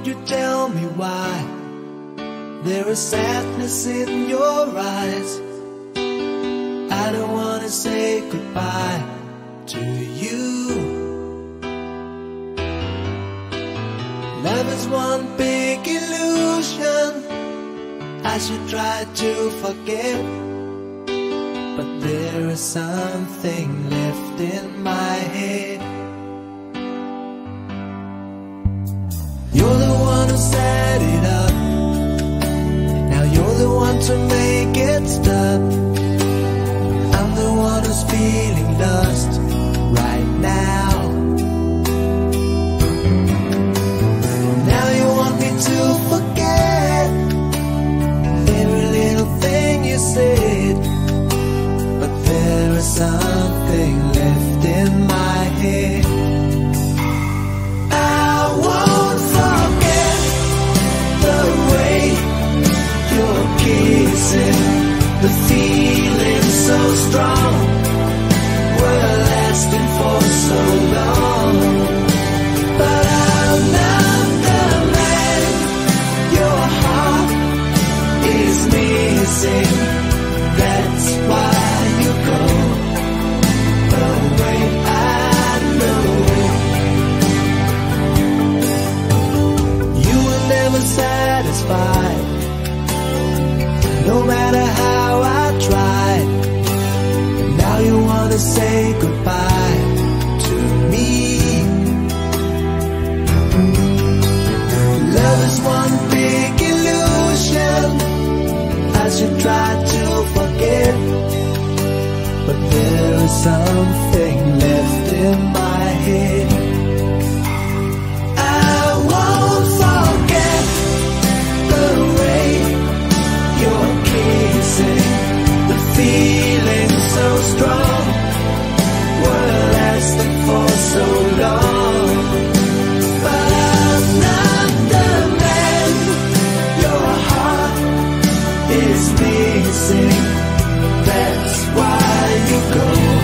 you tell me why there is sadness in your eyes? I don't wanna say goodbye to you. Love is one big illusion. I should try to forget, but there is something left in my head. You're feeling lost right now. Now you want me to forget every little thing you said, but there is something That's why you go. I know. You were never satisfied, no matter something left in my head. I won't forget the way you're kissing, the feeling so strong. For so long, but I'm not the man your heart is missing. That's why you go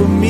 for me